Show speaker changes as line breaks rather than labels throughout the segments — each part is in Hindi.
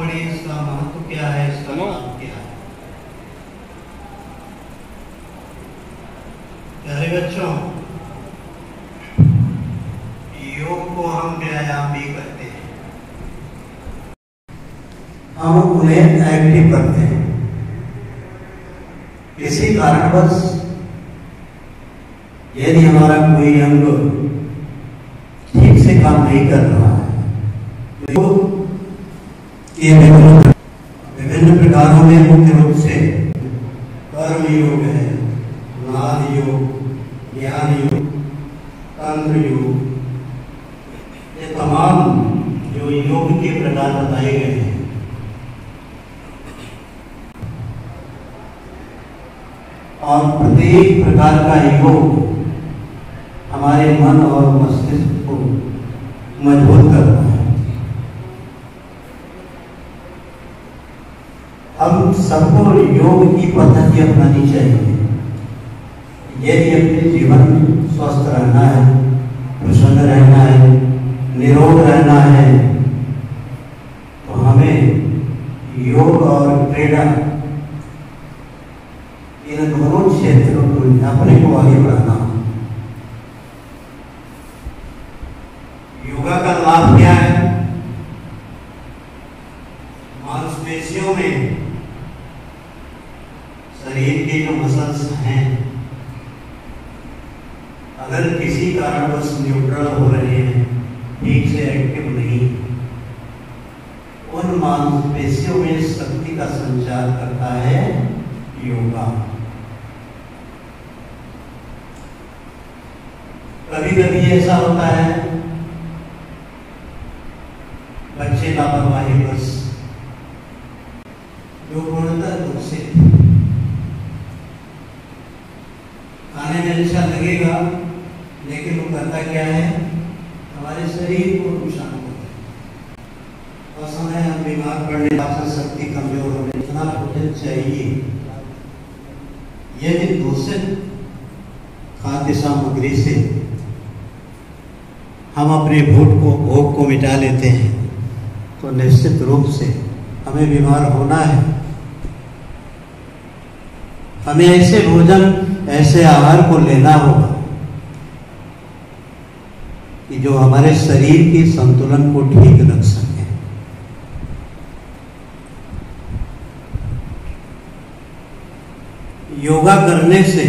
पढ़िए इसका महत्व क्या है इसका। लाभ क्या है? प्यारे बच्चों योग को हम व्यायाम भी कहते हैं। हम उन्हें एक्टिव करते हैं। किसी कारणवश यदि हमारा कोई अंग ठीक से काम नहीं कर रहा है तो ये विभिन्न विभिन्न प्रकारों में मुख्य रूप से कर्म योग है। नाद योग, ज्ञान योग, तंत्र योग। ये तमाम जो योग के प्रकार बताए गए हैं। और प्रत्येक प्रकार का योग हमारे मन और मस्तिष्क को मज़बूत करता है हम सबको योग की पद्धति अपनानी चाहिए यदि अपने जीवन में स्वस्थ रहना है, प्रसन्न रहना है, निरोग रहना है तो हमें योग और क्रीड़ा इन दोनों क्षेत्रों को अपने को आगे बढ़ाना। योगा का लाभ क्या है मांसपेशियों में शरीर के जो मसल्स हैं। अगर किसी कारणवश न्यूट्रल हो रहे हैं, ठीक से एक्टिव नहीं, उन मांसपेशियों में शक्ति का संचार करता है योगा। कभी कभी ऐसा होता है, बच्चे लापरवाही बस जो पूर्णतः दुख से खाने में अच्छा लगेगा लेकिन वो करता क्या है हमारे शरीर को नुकसान होता है और हम बीमार पड़ने शक्ति कमज़ोर होने इतना भोजन चाहिए। यदि दूषित खाद्य सामग्री से हम अपने भूख को भोग को मिटा लेते हैं तो निश्चित रूप से हमें बीमार होना है। हमें ऐसे भोजन, ऐसे आहार को लेना होगा कि जो हमारे शरीर के संतुलन को ठीक रख सके। योगा करने से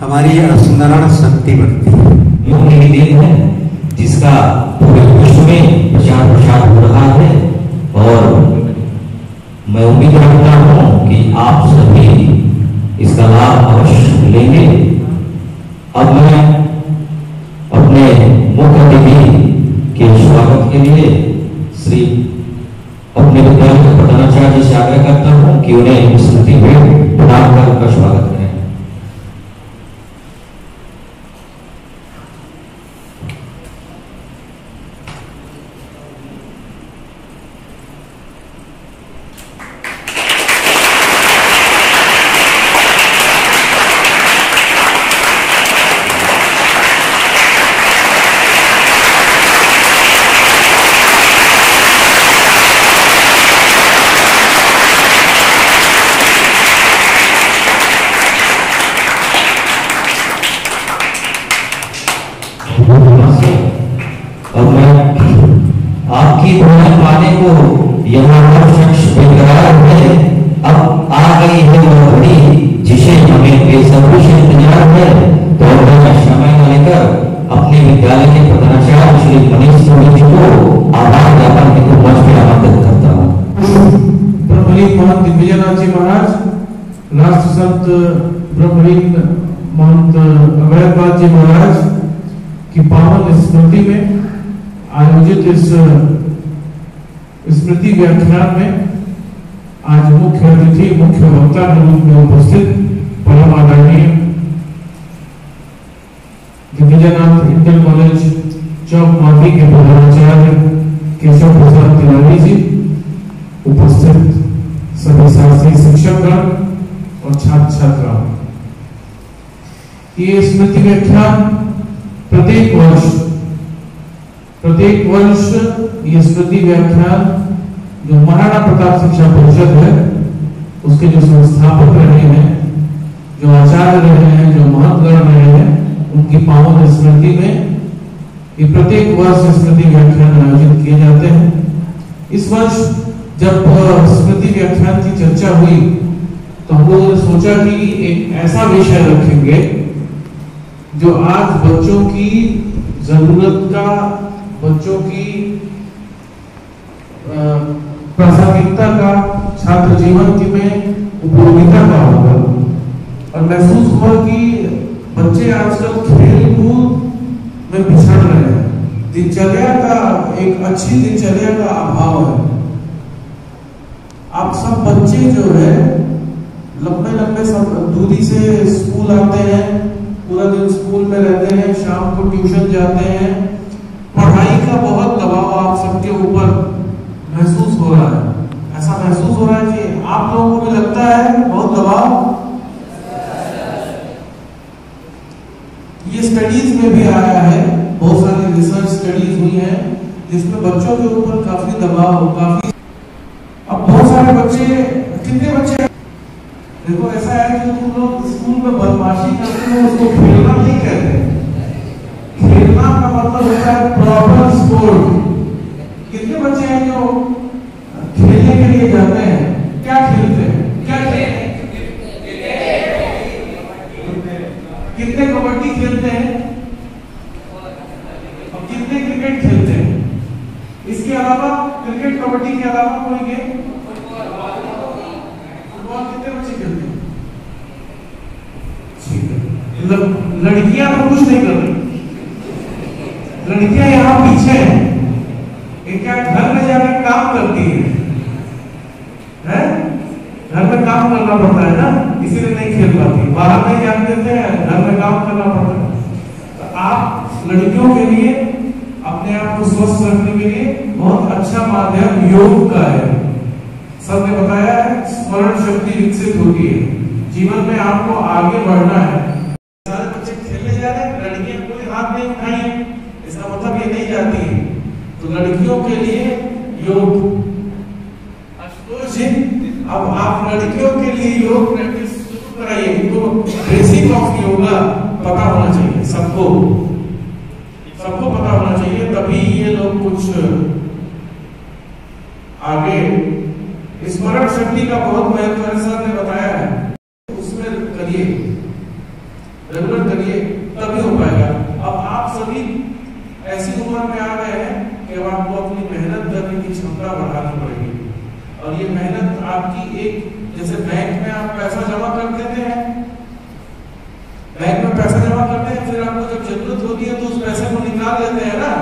हमारी स्मरण शक्ति बढ़ती है।
योग की देन है, जिसका पूरे विश्व में प्रचार प्रसार हो रहा है। और मैं उम्मीद रखता हूँ कि आप सभी इसका लाभ अवश्य लेंगे। अब मैं अपने मुख्य अतिथि के स्वागत के लिए श्री अपने विद्यालय के प्रधानाचार्य जी से आग्रह करता हूँ कि उन्हें स्मृति भेंट प्रदान कर उनका स्वागत करें और मैं आपकी पाने को यहाँ हर शख्स बेकरार है, अब आ गई है वह घड़ी जिसे हमें बेसब्री से इंतज़ार है तो समय लेकर अपने विद्यालय के प्रधानाचार्य श्री मनीष सोनी जी को आभार ज्ञापन हेतु मंच पे आमंत्रित करता हूँ।
ब्रह्मलीन महंत दिग्विजयनाथ जी महाराज, राष्ट्र संत ब्रह्मलीन महंत अवैधपाल जी महाराज की पावन स्मृति में आयोजित इस स्मृति व्याख्यान में आज मुख्य अतिथि, मुख्य वक्ता के रूप में उपस्थित परम आदरणीय दिग्विजयनाथ इंटर कॉलेज चौक माफ़ी के प्रधानाचार्य केशव प्रसाद तिवारी जी उपस्थित। सभी शास्त्रीय शिक्षकगण और छात्र छात्राओं ये स्मृति व्याख्यान प्रत्येक वर्ष प्रत्येक वर्ष ये स्मृति व्याख्यान जो महाराणा प्रताप शिक्षा परिषद है, उसके जो संस्थापक रहे हैं, जो आचार्य रहे हैं, जो महत्वगण रहे हैं, उनकी पावन स्मृति में ये प्रत्येक वर्ष स्मृति व्याख्यान आयोजित किए जाते हैं। इस वर्ष जब स्मृति व्याख्यान की चर्चा हुई तो हम लोगों ने सोचा कि एक ऐसा विषय रखेंगे, जो आज बच्चों की ज़रूरत का बच्चों की प्रासंगिकता का छात्र जीवन की में उपयोगिता का होगा। और महसूस हुआ कि बच्चे आजकल खेल कूद में पिछड़ रहे हैं। दिनचर्या का एक अच्छी दिनचर्या का अभाव है। आप सब बच्चे जो है लंबे लंबे सब दूरी से स्कूल आते हैं, पूरा दिन स्कूल में रहते हैं, शाम को ट्यूशन जाते हैं पढ़ाई का बहुत दबाव आप सबके ऊपर महसूस हो रहा है। ऐसा महसूस हो रहा है कि आप लोगों को भी लगता है बहुत दबाव? ये स्टडीज़ में भी आया है, बहुत सारी रिसर्च स्टडीज़ हुई हैं, जिसमें बच्चों के ऊपर काफ़ी दबाव, काफ़ी अब बहुत सारे बच्चे कितने बच्चे देखो, ऐसा है कि तुम लोग स्कूल में बदमाशी करते हो, उसको खेलना नहीं कहते। खेलना का मतलब होता है प्रॉपर स्पोर्ट कितने बच्चे हैं जो खेलने के लिए जाते हैं? क्या खेलते हैं? क्या खेलते कितने कबड्डी खेलते हैं? और कितने क्रिकेट खेलते हैं? इसके अलावा, क्रिकेट, कबड्डी के अलावा कोई गेम? फुटबॉल कितने बच्चे खेलते हैं? लड़कियाँ तो कुछ नहीं कर रही। लड़कियाँ यहाँ पीछे हैं। क्या घर में जाकर काम करती है? घर में काम करना पड़ता है ना? इसीलिए नहीं खेल पाती। बाहर नहीं जाने देते हैं, घर में काम करना पड़ता है। तो आप लड़कियों के लिए, अपने आप को स्वस्थ रखने के लिए बहुत अच्छा माध्यम योग का है। सर ने बताया है, स्मरण शक्ति विकसित होती है। जीवन में आपको आगे बढ़ना है। सारे बच्चे खेलने जा रहे हैं, लड़कियाँ कोई हाथ नहीं उठाई। इसका मतलब ये नहीं जाती है। तो लड़कियों के लिए योग। अब आप लड़कियों के लिए योग प्रैक्टिस शुरू कराइए। इनको बेसिक ऑफ़ योगा पता होना चाहिए, सबको। सबको पता होना चाहिए, तभी ये लोग कुछ आगे। स्मरण शक्ति का बहुत महत्व सर ने बताया है। उसमें करिए रेगुलर करिए तभी हो पाएगा अब आप सभी ऐसी में आ गए हैं कि अब आपको अपनी मेहनत करने की क्षमता बढ़ानी पड़ेगी। और ये मेहनत आपकी एक, जैसे बैंक में आप पैसा जमा कर देते हैं, बैंक में पैसा जमा करते हैं, फिर आपको जब ज़रूरत होती है तो उस पैसे को निकाल लेते हैं ना।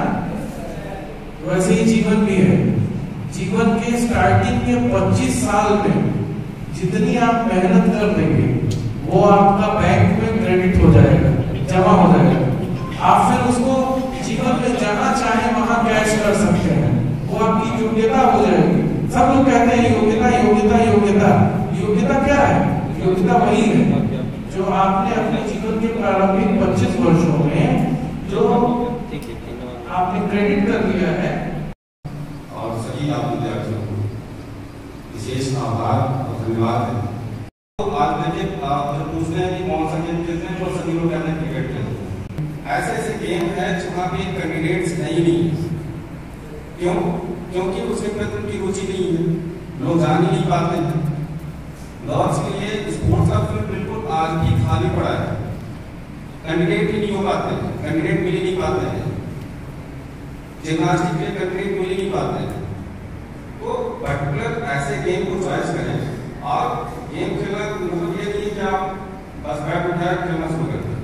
तो वैसे ही जीवन भी है। जीवन के स्टार्टिंग के 25 साल में जितनी आप मेहनत कर देंगे वो आपका बैंक में क्रेडिट हो जाएगा, जमा हो जाएगा। योग्यता हो जाएगी। सब लोग कहते हैं योग्यता योग्यता योग्यता। योग्यता क्या है? योग्यता वही है जो आपने अपने जीवन के प्रारंभिक 25 वर्षों में जो आपने क्रेडिट कर दिया है।
और सभी आप विद्यार्थियों को विशेष आभार और धन्यवाद है। तो आज देखिए आप जब पूछते हैं कि कौन सा गेम खेलते हैं तो सभी लोग कहते हैं क्रिकेट खेलते हैं। ऐसे ऐसे गेम है जहाँ पे कैंडिडेट्स है ही नहीं। क्यों? क्योंकि उसके प्रति उनकी रुचि नहीं है। लोग जान ही नहीं पाते हैं। लॉर्ड्स के लिए स्पोर्ट्स का फ़ील्ड बिल्कुल आज भी खाली पड़ा है। कैंडिडेट ही नहीं हो पाते कैंडिडेट मिल ही नहीं पाते हैं। जिम्नास्टिक के कैंडिडेट मिल ही नहीं पाते हैं। तो पर्टिकुलर ऐसे गेम को चॉइस करें। और गेम खेलना मतलब ये नहीं कि आप बस बैट उठाए खेलना शुरू कर दें।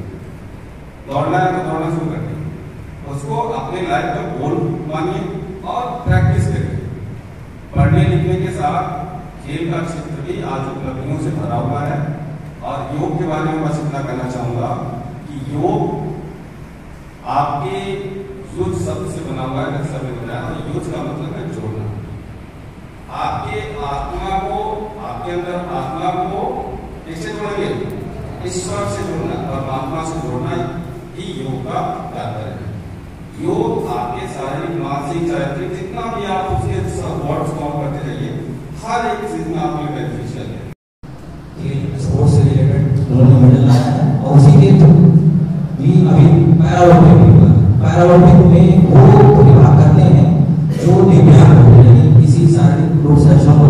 दौड़ना है तो दौड़ना शुरू कर दें। उसको अपने लाइफ का गोल मानिए और प्रैक्टिस पढ़ने लिखने के साथ खेल का क्षेत्र भी आज उपलब्धियों से भरा हुआ है। और योग के बारे में बस इतना कहना चाहूँगा कि योग आपके युद्ध शब्द से बना हुआ है जैसा मैंने बताया तो युद्ध का मतलब है जोड़ना। आपके आत्मा को, आपके अंदर आत्मा को किससे जोड़ेंगे? ईश्वर से जोड़ना, परमात्मा से जोड़ना ही योग का तात्पर्य है। योग आपके शारीरिक, मानसिक, चारित्रिक, जितना भी आप उसके वर्ड फॉर्म करते जाइए। हर एक चीज़ में आपके लिए बेनिफिशियल है।
पैरालंपिक में वो करते हैं जो दिव्यांग हो यानी किसी शारीरिक रूप से अच्छा अक्षम हो